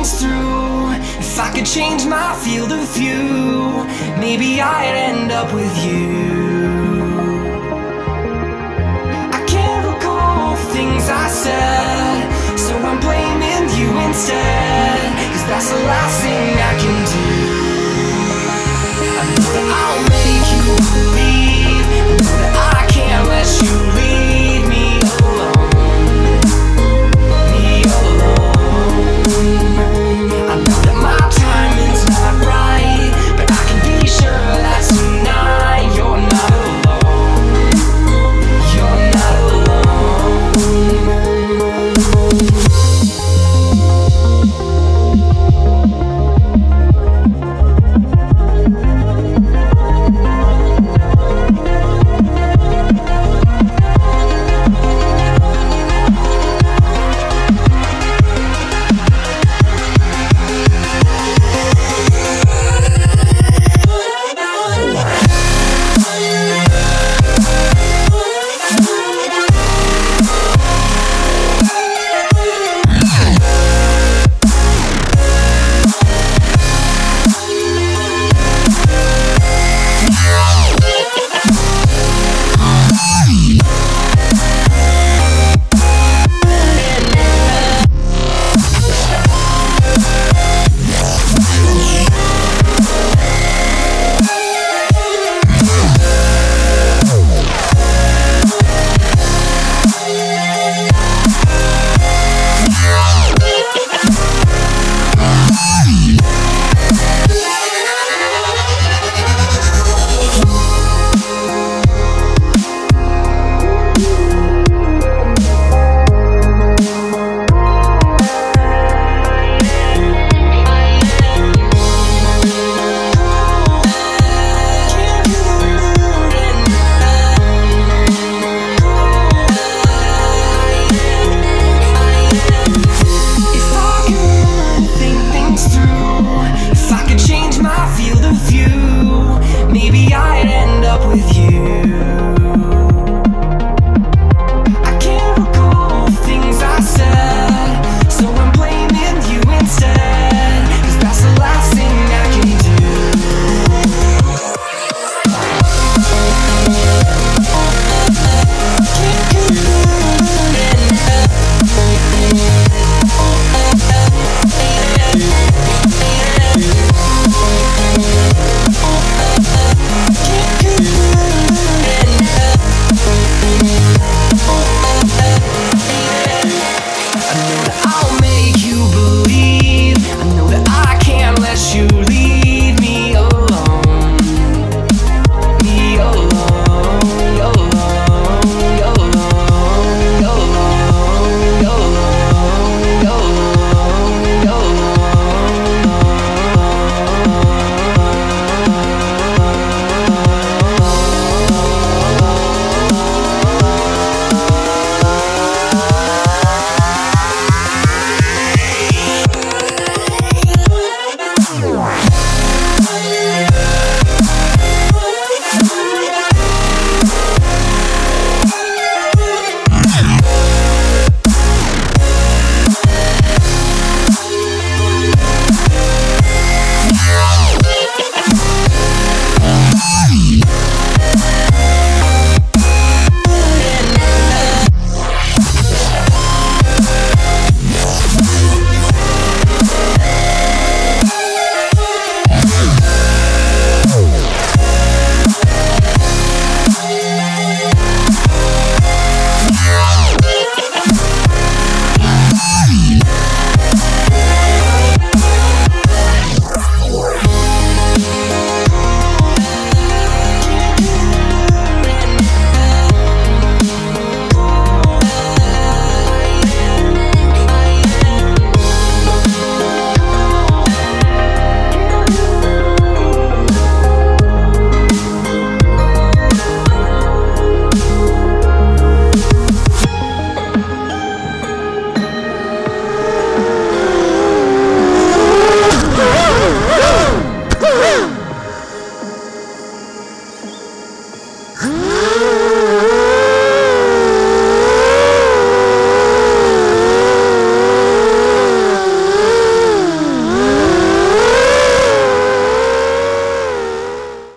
things through. If I could change my field of view Maybe I'd end up with you. I can't recall things I said So I'm blaming you instead. Cause that's the last thing I can do. I know that I